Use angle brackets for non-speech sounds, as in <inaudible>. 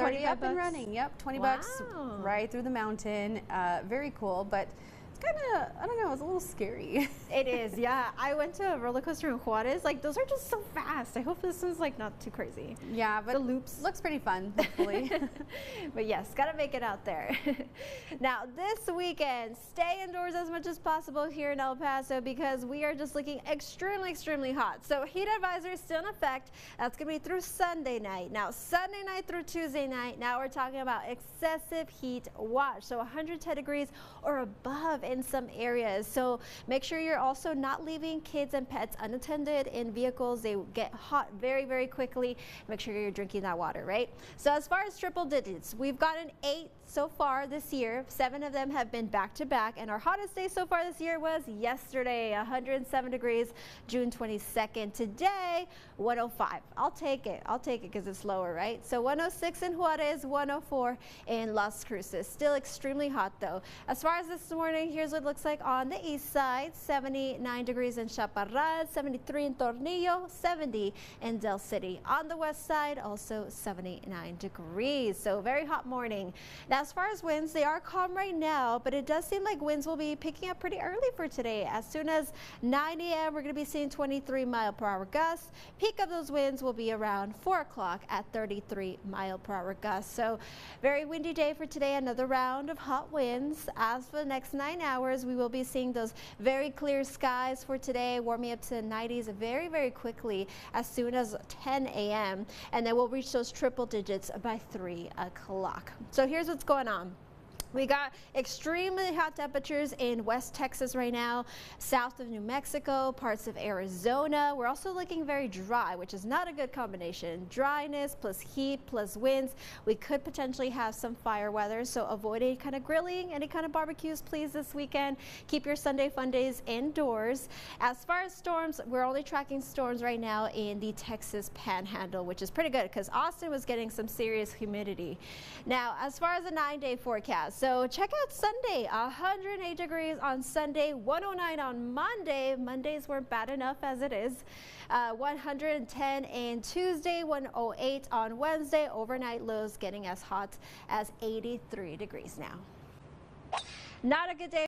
already up and running. Yep, 20 Wow. bucks right through the mountain. Uh, very cool, but it's kind of, I don't know, it's a little scary. <laughs> It is, yeah. I went to a roller coaster in Juarez. Like those are just so fast. I hope this one's like not too crazy. yeah, but The loops. looks pretty fun, <laughs> hopefully. <laughs> but yes, gotta make it out there. now this weekend, stay indoors as much as possible here in El Paso because we are just looking extremely, extremely hot. So heat advisory is still in effect. That's gonna be through Sunday night. Now Sunday night through Tuesday night. Now we're talking about excessive heat watch. So 110 degrees or above in some areas. So make sure you're also not leaving kids and pets unattended in vehicles. They get hot very, very quickly. Make sure you're drinking that water, right? So as far as triple digits, we've gotten eight so far this year. Seven of them have been back to back, and our hottest day so far this year was yesterday, 107 degrees, June 22nd. Today, 105. I'll take it. I'll take it because it's lower, right? So 106 in Juarez, 104 in Las Cruces. Still extremely hot though. As far as this morning, here's what it looks like on the east side 79 degrees in Chaparral, 73 in Tornillo, 70 in Dell City. On the west side, also 79 degrees. So very hot morning. Now, as far as winds, they are calm right now, but it does seem like winds will be picking up pretty early for today. As soon as 9 a.m., we're going to be seeing 23 mile per hour gusts. Peak of those winds will be around 4 o'clock at 33 mile per hour gusts. So very windy day for today. Another round of hot winds. As for the next nine hours, we will be seeing those very clear skies for today, warming up to the 90s very, very quickly as soon as 10 a.m. And then we'll reach those triple digits by 3 o'clock. So here's what's going on. We got extremely hot temperatures in West Texas right now, south of New Mexico, parts of Arizona. We're also looking very dry, which is not a good combination. Dryness plus heat plus winds. We could potentially have some fire weather, so avoid any kind of grilling, any kind of barbecues, please, this weekend. Keep your Sunday fun days indoors. As far as storms, we're only tracking storms right now in the Texas Panhandle, which is pretty good because Austin was getting some serious humidity. Now, as far as the nine-day forecast, so check out Sunday, 108 degrees on Sunday, 109 on Monday. Mondays weren't bad enough as it is. Uh, 110 and Tuesday, 108 on Wednesday. Overnight lows getting as hot as 83 degrees now. Not a good day.